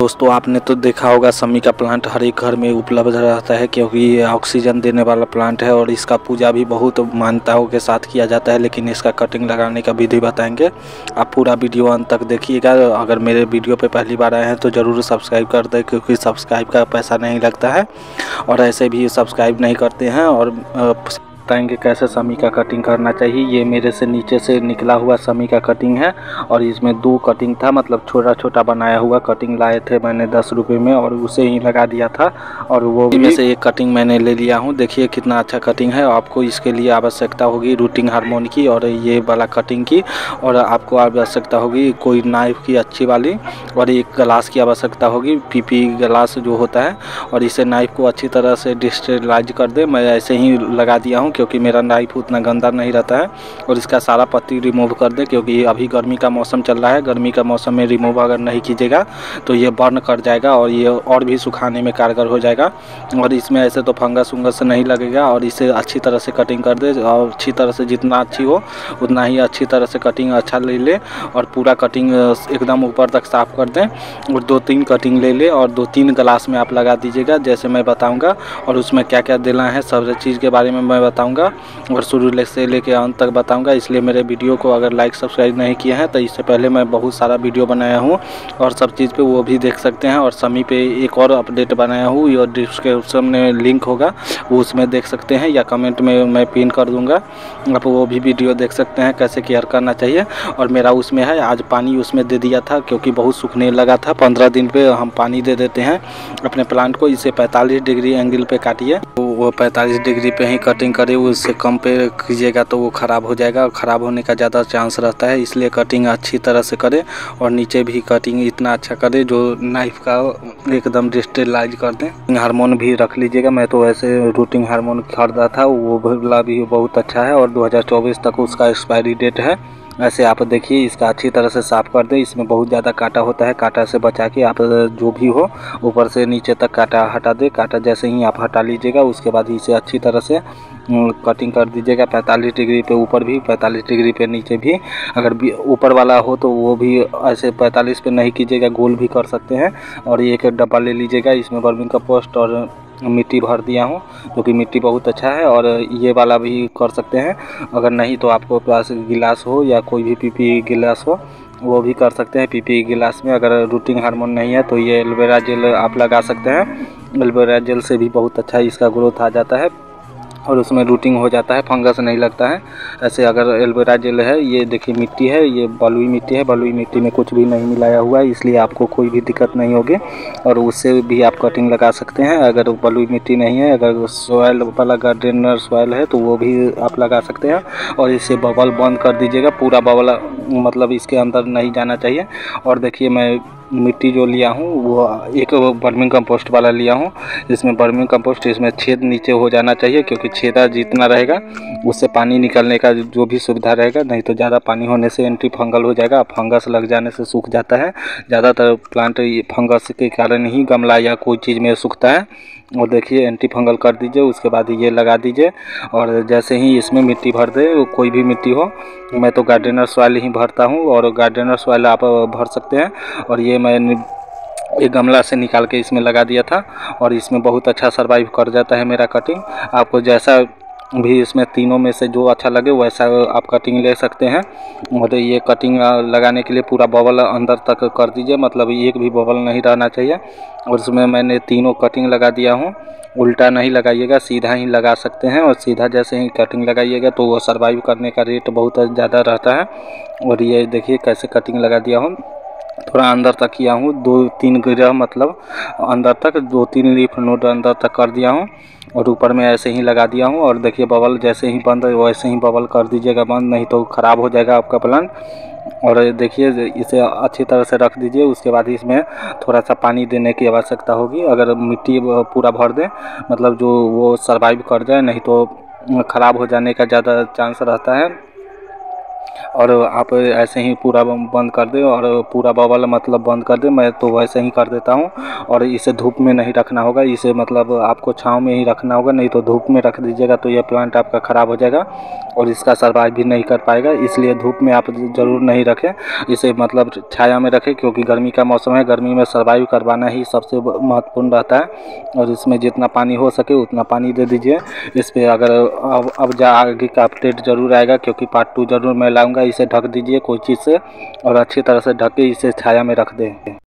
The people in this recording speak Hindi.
दोस्तों, आपने तो देखा होगा समी का प्लांट हर एक घर में उपलब्ध रहता है क्योंकि ये ऑक्सीजन देने वाला प्लांट है और इसका पूजा भी बहुत मान्यताओं के साथ किया जाता है, लेकिन इसका कटिंग लगाने का विधि बताएँगे। आप पूरा वीडियो अंत तक देखिएगा। अगर मेरे वीडियो पे पहली बार आए हैं तो ज़रूर सब्सक्राइब कर दें, क्योंकि सब्सक्राइब का पैसा नहीं लगता है और ऐसे भी सब्सक्राइब नहीं करते हैं और बताएँगे कैसे समी का कटिंग करना चाहिए। ये मेरे से नीचे से निकला हुआ समी का कटिंग है और इसमें दो कटिंग था मतलब छोटा छोटा बनाया हुआ कटिंग लाए थे मैंने दस रुपये में और उसे ही लगा दिया था और वो में से एक कटिंग मैंने ले लिया हूँ। देखिए कितना अच्छा कटिंग है। आपको इसके लिए आवश्यकता होगी रूटिंग हारमोन की और ये वाला कटिंग की और आपको आवश्यकता होगी कोई नाइफ की अच्छी वाली और एक ग्लास की आवश्यकता होगी। पीपी ग्लास जो होता है और इसे नाइफ को अच्छी तरह से डिस्टलाइज कर दे। मैं ऐसे ही लगा दिया हूँ क्योंकि मेरा नाइफ उतना गंदा नहीं रहता है और इसका सारा पत्ती रिमूव कर दे क्योंकि अभी गर्मी का मौसम चल रहा है। गर्मी का मौसम में रिमूव अगर नहीं कीजिएगा तो ये बर्न कर जाएगा और ये और भी सुखाने में कारगर हो जाएगा। और इसमें ऐसे तो फंगस उंगस नहीं लगेगा और इसे अच्छी तरह से कटिंग कर दे और अच्छी तरह से जितना अच्छी हो, उतना ही अच्छी तरह से कटिंग अच्छा ले ले और पूरा कटिंग एकदम ऊपर तक साफ़ कर दें और दो तीन कटिंग ले ले और दो तीन ग्लास में आप लगा दीजिएगा, जैसे मैं बताऊँगा। और उसमें क्या क्या देना है, सब चीज़ के बारे में मैं बताऊँगा। और शुरू से लेके अंत तक बताऊँगा। इसलिए मेरे वीडियो को अगर लाइक सब्सक्राइब नहीं किया है तो इससे पहले मैं बहुत सारा वीडियो बनाया हूँ और सब चीज़ पे वो भी देख सकते हैं और समी पे एक और अपडेट बनाया हूँ। और डिस्क्रिप्शन में लिंक होगा, वो उसमें देख सकते हैं या कमेंट में मैं पिन कर दूँगा। आप वो भी वीडियो देख सकते हैं, कैसे केयर करना चाहिए। और मेरा उसमें है, आज पानी उसमें दे दिया था, क्योंकि बहुत सूखने लगा था। पंद्रह दिन पे हम पानी दे देते हैं अपने प्लांट को, इसे 45 डिग्री एंगल पे काटिए। वो 45 डिग्री पे ही कटिंग करे उससे कम पे कीजिएगा तो वो ख़राब हो जाएगा और ख़राब होने का ज़्यादा चांस रहता है, इसलिए कटिंग अच्छी तरह से करें और नीचे भी कटिंग इतना अच्छा करें जो नाइफ का एकदम डिस्टेलाइज कर दें। हारमोन भी रख लीजिएगा, मैं तो वैसे रूटिंग हारमोन खरीदा था, वो भी बहुत अच्छा है और 2024 तक उसका एक्सपायरी डेट है। ऐसे आप देखिए, इसका अच्छी तरह से साफ़ कर दें। इसमें बहुत ज़्यादा कांटा होता है। कांटा से बचा के आप जो भी हो, ऊपर से नीचे तक कांटा हटा दे। कांटा जैसे ही आप हटा लीजिएगा, उसके बाद इसे अच्छी तरह से कटिंग कर दीजिएगा। 45 डिग्री पे ऊपर भी 45 डिग्री पे नीचे भी। अगर ऊपर वाला हो तो वो भी ऐसे 45 पे नहीं कीजिएगा। गोल भी कर सकते हैं। और एक डब्बा ले लीजिएगा। इसमें बर्मिंग का पोस्ट और मिट्टी भर दिया हूँ क्योंकि मिट्टी बहुत अच्छा है और ये वाला भी कर सकते हैं। अगर नहीं तो आपको पास गिलास हो या कोई भी पीपी गिलास हो, वो भी कर सकते हैं पीपी गिलास में। अगर रूटिंग हार्मोन नहीं है तो ये एलोवेरा जेल आप लगा सकते हैं। एलोवेरा जेल से भी बहुत अच्छा इसका ग्रोथ आ जाता है। और उसमें रूटिंग हो जाता है फंगस नहीं लगता है। ऐसे अगर एलोवेरा जेल है, ये देखिए मिट्टी है, ये बलुई मिट्टी है, बलुई मिट्टी में कुछ भी नहीं मिलाया हुआ है, इसलिए आपको कोई भी दिक्कत नहीं होगी। और उससे भी आप कटिंग लगा सकते हैं, अगर बलुई मिट्टी नहीं है, अगर सॉयल वाला गार्डनर सॉयल है तो वो भी आप लगा सकते हैं। और इसे बबल बंद कर दीजिएगा, पूरा बबल मतलब इसके अंदर नहीं जाना चाहिए। और देखिए मैं मिट्टी जो लिया हूँ, वो एक बर्मिंग कंपोस्ट वाला लिया हूँ। इसमें बर्मिंग कंपोस्ट इसमें छेद नीचे हो जाना चाहिए, क्योंकि छेदा जितना रहेगा, उससे पानी निकलने का जो भी सुविधा रहेगा, नहीं तो ज़्यादा पानी होने से एंटी फंगल हो जाएगा फंगस लग जाने से सूख जाता है। ज़्यादातर प्लांट फंगस के कारण ही गमला या कोई चीज़ में सूखता है। और देखिए एंटी फंगल कर दीजिए, उसके बाद ये लगा दीजिए। और जैसे ही इसमें मिट्टी भर दे कोई भी मिट्टी हो, मैं तो गार्डनर सॉइल ही भरता हूँ और गार्डनर सॉइल आप भर सकते हैं। और ये मैं एक गमला से निकाल के इसमें लगा दिया था और इसमें बहुत अच्छा सर्वाइव कर जाता है मेरा कटिंग आपको जैसा भी इसमें तीनों में से जो अच्छा लगे वैसा आप कटिंग ले सकते हैं। और ये कटिंग लगाने के लिए पूरा बबल अंदर तक कर दीजिए मतलब एक भी बबल नहीं रहना चाहिए। और इसमें मैंने तीनों कटिंग लगा दिया हूँ। उल्टा नहीं लगाइएगा, सीधा ही लगा सकते हैं। और सीधा जैसे ही कटिंग लगाइएगा तो वो सर्वाइव करने का रेट बहुत ज़्यादा रहता है। और ये देखिए कैसे कटिंग लगा दिया हूँ। थोड़ा अंदर तक किया हूँ, दो तीन ग्रह मतलब अंदर तक, दो तीन लीफ नोट अंदर तक कर दिया हूँ और ऊपर में ऐसे ही लगा दिया हूँ और देखिए बबल जैसे ही बंद, वैसे ही बबल कर दीजिएगा बंद, नहीं तो ख़राब हो जाएगा आपका प्लांट और देखिए, इसे अच्छी तरह से रख दीजिए, उसके बाद इसमें थोड़ा सा पानी देने की आवश्यकता होगी। अगर मिट्टी पूरा भर दें मतलब जो वो सर्वाइव कर जाए, नहीं तो ख़राब हो जाने का ज़्यादा चांस रहता है। और आप ऐसे ही पूरा बंद कर दें और पूरा बबल मतलब बंद कर दें, मैं तो वैसे ही कर देता हूँ। और इसे धूप में नहीं रखना होगा, इसे मतलब आपको छाँव में ही रखना होगा, नहीं तो धूप में रख दीजिएगा तो यह प्लांट आपका ख़राब हो जाएगा और इसका सर्वाइव भी नहीं कर पाएगा, इसलिए धूप में आप ज़रूर नहीं रखें, इसे मतलब छाया में रखें, क्योंकि गर्मी का मौसम है, गर्मी में सर्वाइव करवाना ही सबसे महत्वपूर्ण रहता है। और इसमें जितना पानी हो सके उतना पानी दे दीजिए, इस पर अगर अब अब जा आगे का अपडेट ज़रूर आएगा, क्योंकि पार्ट टू ज़रूर मैं लाऊँगा। इसे ढक दीजिए कोई चीज़ से और अच्छी तरह से ढक के इसे छाया में रख दें।